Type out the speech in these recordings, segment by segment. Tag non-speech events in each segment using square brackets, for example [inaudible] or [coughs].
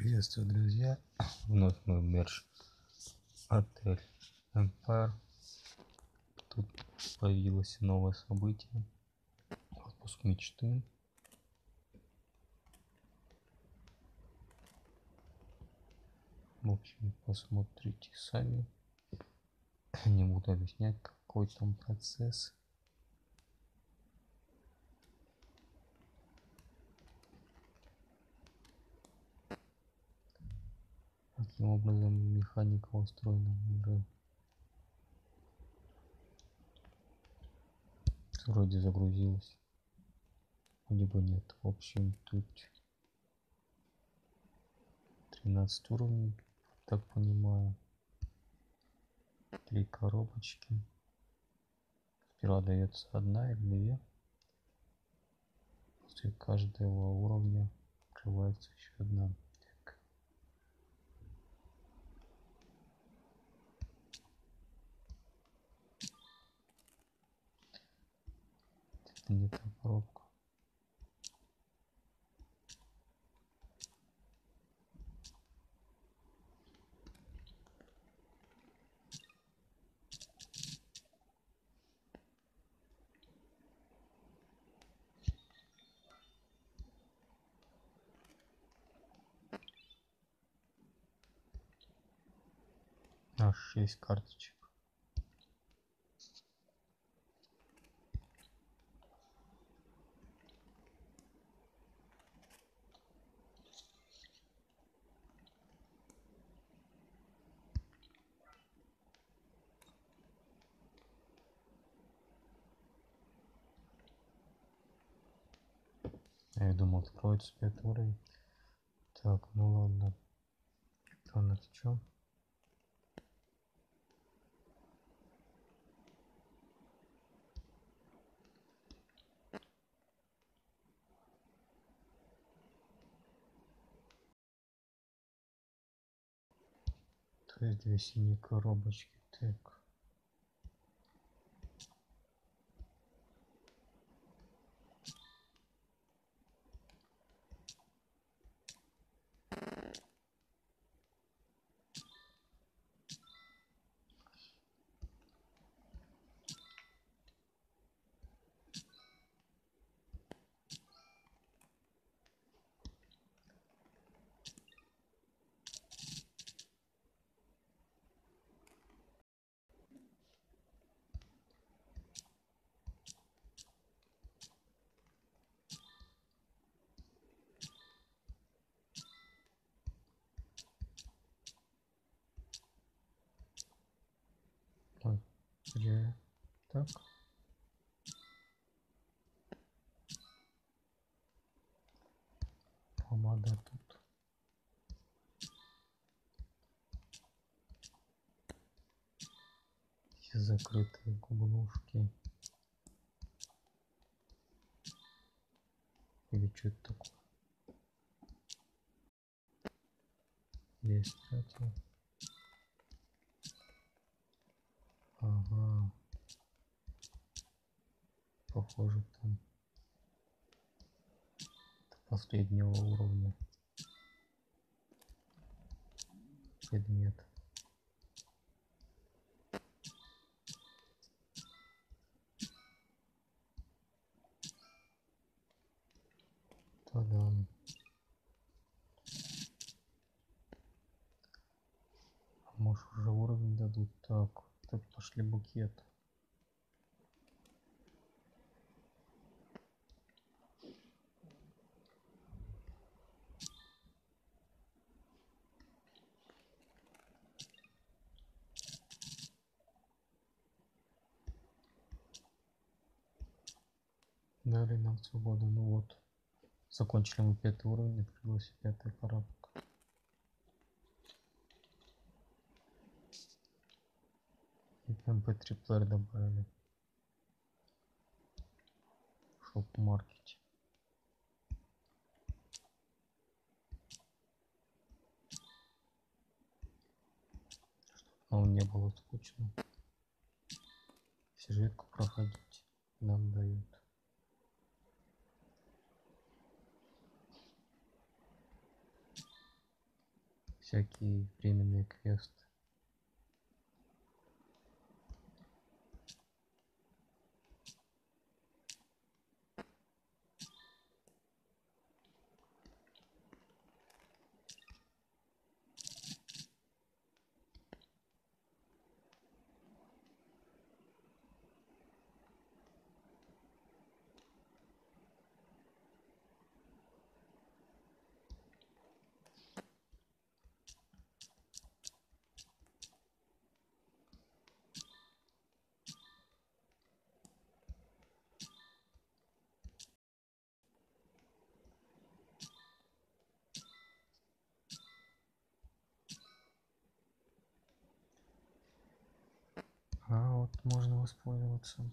Приветствую, друзья! Вновь мы мерч отель Empire. Тут появилось новое событие. Отпуск мечты. В общем, посмотрите сами. Не буду объяснять, какой там процесс. Каким образом механика устроена уже. Вроде загрузилась вроде бы нет. В общем тут 13 уровней так понимаю. Три коробочки. Сперва дается одна или две. После каждого уровня открывается еще одна та коробка. Аж шесть карточек. Я думал, откроется пятый уровень. Так, ну ладно. Что у нас что? То есть две синие коробочки. Так. Где? Так. Помада тут. Все закрытые губнушки. Или что это такое? Есть это. Ага. Похоже там последнего уровня предмет. Та-дам. А может уже уровень дадут так. Тут пошли букет. Дали нам свободу. Ну вот. Закончили мы пятый уровень, открылась пятая коробка. mp3 плеер добавили шоп маркете чтобы нам не было скучно сюжетку проходить нам дают всякие временные квесты. А вот можно воспользоваться.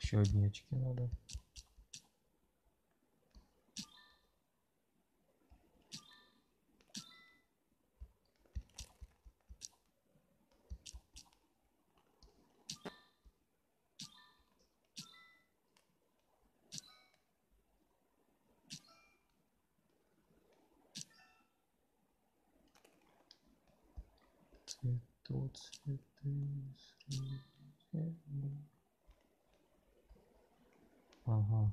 Еще одни очки надо. Цветут цветы среди 嗯嗯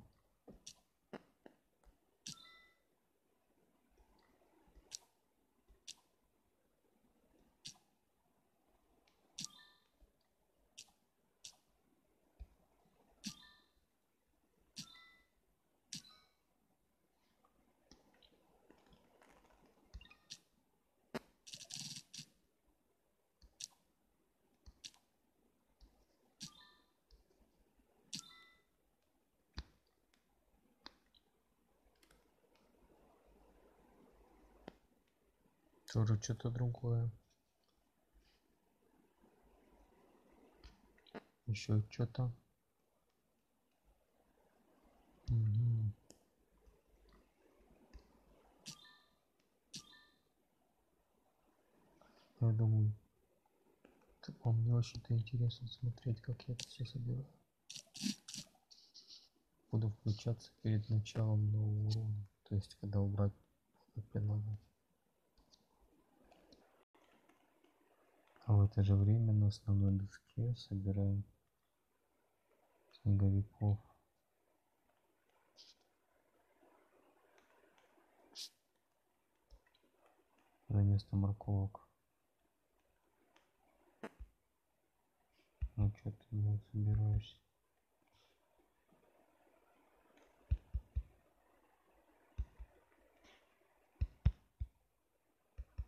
Тоже что-то другое. Еще что-то. Мгм. Я думаю, это вам не очень-то интересно смотреть, как я это все собираю. Буду включаться перед началом нового уровня. То есть, когда убрать предлагать. А в это же время на основной доске собираем снеговиков. Вместо морковок. Ну что ты делать собираешься?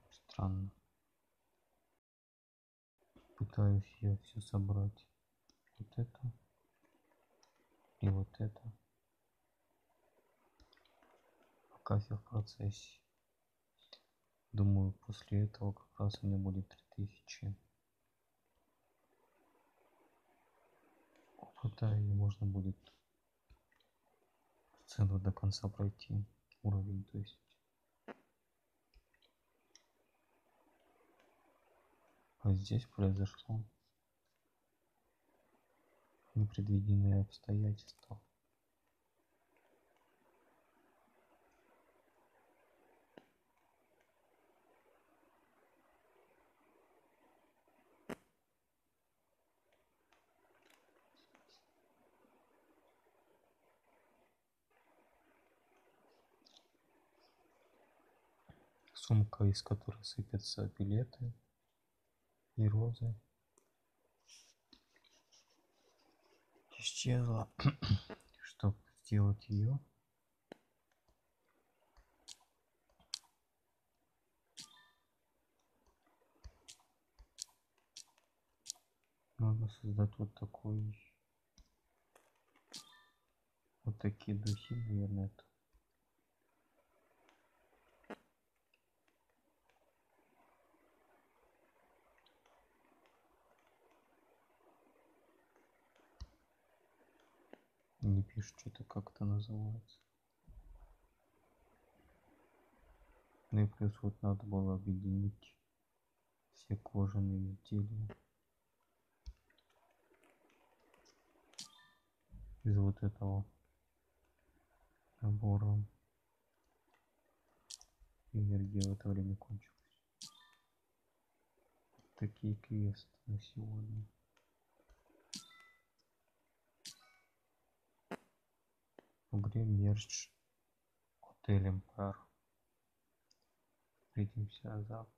Странно. Пытаюсь я все собрать. Вот это. И вот это. Пока все в процессе. Думаю, после этого как раз у меня будет 3000 опыта и можно будет сцену до конца пройти уровень, то есть А здесь произошло непредвиденные обстоятельства. Сумка, из которой сыпятся билеты и розы. Исчезла, [coughs] чтобы сделать ее. Нужно создать вот такой, вот такие духи, наверное, тут. Не пишет что-то, как это называется. Ну и плюс вот надо было объединить все кожаные изделия из вот этого набора. Энергия в это время кончилась. Такие квесты на сегодня. В игре мерч отель Эмпайр. Увидимся завтра.